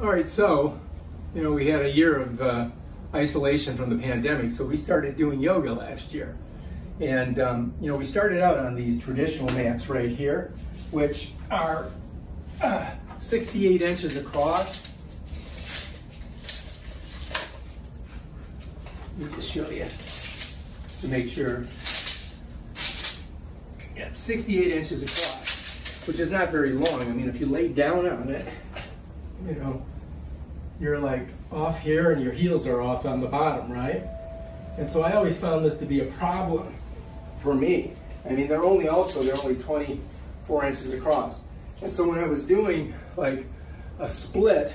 All right, so, you know, we had a year of uh, isolation from the pandemic, so we started doing yoga last year. And, um, you know, we started out on these traditional mats right here, which are uh, 68 inches across. Let me just show you to make sure. Yeah, 68 inches across, which is not very long. I mean, if you lay down on it, you know, you're like off here and your heels are off on the bottom, right? And so I always found this to be a problem for me. I mean, they're only also, they're only 24 inches across. And so when I was doing like a split,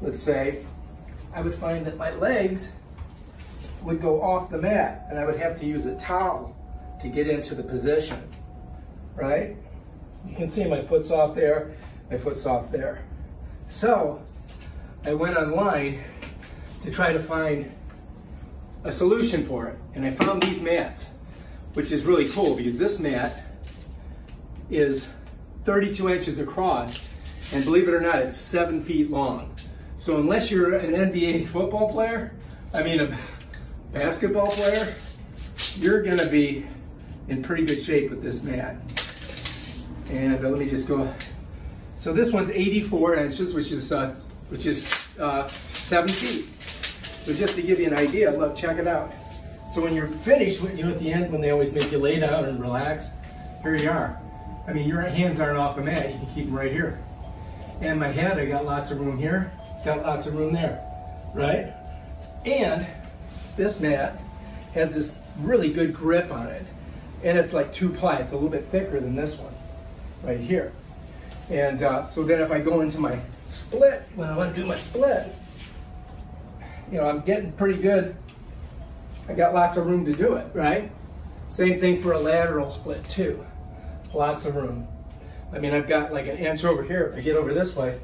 let's say, I would find that my legs would go off the mat and I would have to use a towel to get into the position, right? You can see my foot's off there, my foot's off there. So I went online to try to find a solution for it. And I found these mats, which is really cool because this mat is 32 inches across and believe it or not, it's seven feet long. So unless you're an NBA football player, I mean a basketball player, you're gonna be in pretty good shape with this mat. And uh, let me just go. So this one's 84 inches, which is uh, which is uh, seven feet. So just to give you an idea, look, check it out. So when you're finished, you know, at the end, when they always make you lay down and relax, here you are. I mean, your hands aren't off the mat. You can keep them right here. And my head, I got lots of room here, got lots of room there, right? And this mat has this really good grip on it. And it's like two ply. It's a little bit thicker than this one right here. And uh, so then if I go into my split, when I want to do my split, you know, I'm getting pretty good. I got lots of room to do it, right? Same thing for a lateral split too. Lots of room. I mean, I've got like an inch over here. If I get over this way,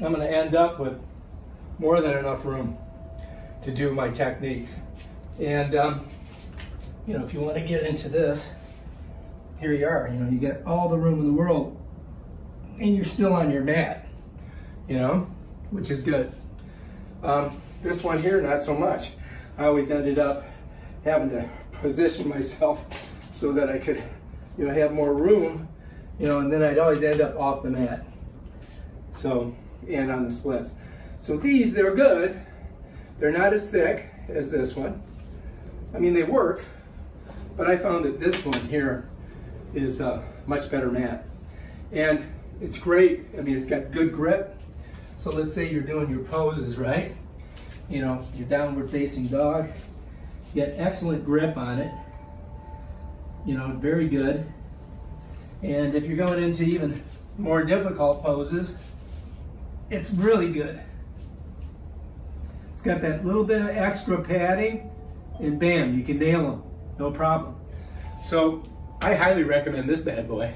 I'm gonna end up with more than enough room to do my techniques. And, um, you know, if you wanna get into this, here you are, you know, you get all the room in the world and you're still on your mat you know, which is good. Um, this one here, not so much. I always ended up having to position myself so that I could, you know, have more room, you know, and then I'd always end up off the mat. So, and on the splits. So these, they're good. They're not as thick as this one. I mean, they work, but I found that this one here is a much better mat. And it's great. I mean, it's got good grip. So let's say you're doing your poses, right? You know, your downward facing dog. Get excellent grip on it. You know, very good. And if you're going into even more difficult poses, it's really good. It's got that little bit of extra padding and bam, you can nail them, no problem. So I highly recommend this bad boy.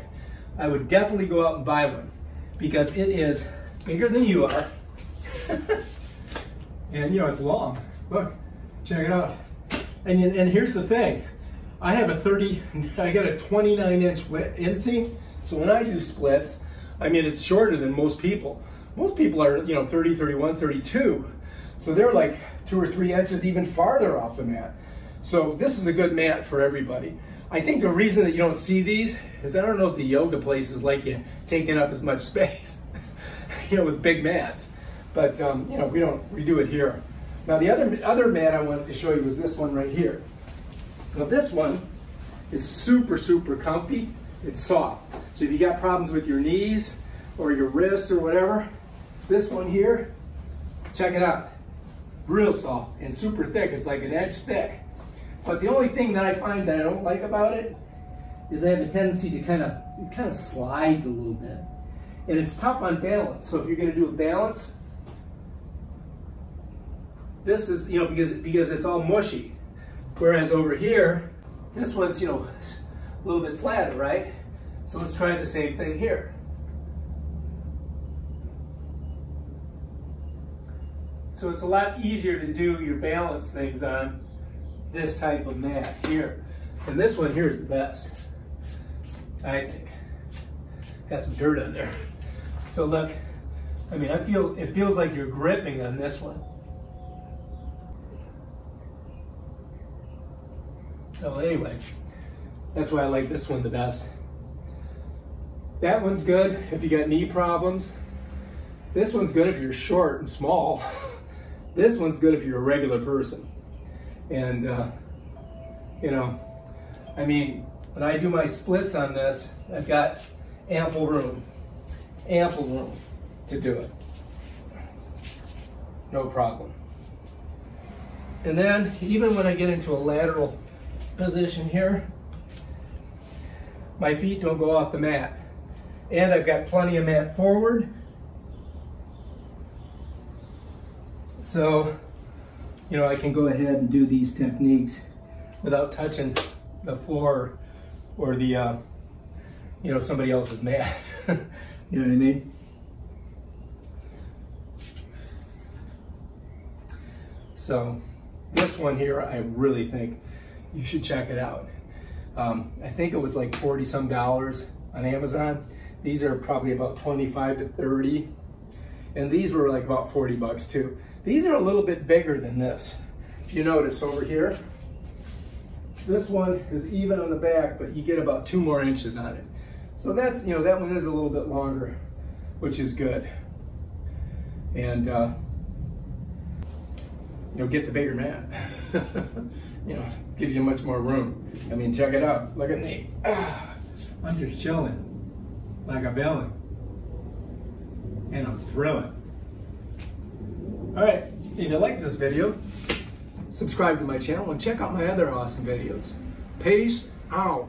I would definitely go out and buy one because it is bigger than you are. and you know, it's long. Look, check it out. And, and here's the thing. I have a 30, I got a 29 inch wet inseam. So when I do splits, I mean, it's shorter than most people. Most people are, you know, 30, 31, 32. So they're like two or three inches even farther off the mat. So this is a good mat for everybody. I think the reason that you don't see these is I don't know if the yoga places like you taking up as much space you know, with big mats. But, um, you know, we don't redo it here. Now, the other, other mat I wanted to show you was this one right here. Now, this one is super, super comfy. It's soft. So if you got problems with your knees or your wrists or whatever, this one here, check it out. Real soft and super thick. It's like an inch thick. But the only thing that I find that I don't like about it is I have a tendency to kind of, it kind of slides a little bit and it's tough on balance. So if you're going to do a balance, this is, you know, because, because it's all mushy. Whereas over here, this one's, you know, a little bit flatter, right? So let's try the same thing here. So it's a lot easier to do your balance things on this type of mat here. And this one here is the best, I think. Got some dirt on there. So look, I mean, I feel it feels like you're gripping on this one. So anyway, that's why I like this one the best. That one's good if you got knee problems. This one's good if you're short and small. this one's good if you're a regular person. And, uh, you know, I mean, when I do my splits on this, I've got ample room, ample room to do it. No problem. And then even when I get into a lateral position here, my feet don't go off the mat. And I've got plenty of mat forward. So, you know, I can go ahead and do these techniques without touching the floor or the, uh, you know, somebody else's mat. you know what I mean? So this one here, I really think you should check it out. Um, I think it was like 40 some dollars on Amazon. These are probably about 25 to 30. And these were like about 40 bucks too. These are a little bit bigger than this. If you notice over here, this one is even on the back, but you get about two more inches on it. So that's, you know, that one is a little bit longer, which is good. And, uh, you know, get the bigger mat. you know, gives you much more room. I mean, check it out. Look at me. I'm just chilling like a villain. And I'm thrilling. All right, if you like this video, subscribe to my channel and check out my other awesome videos. Peace out.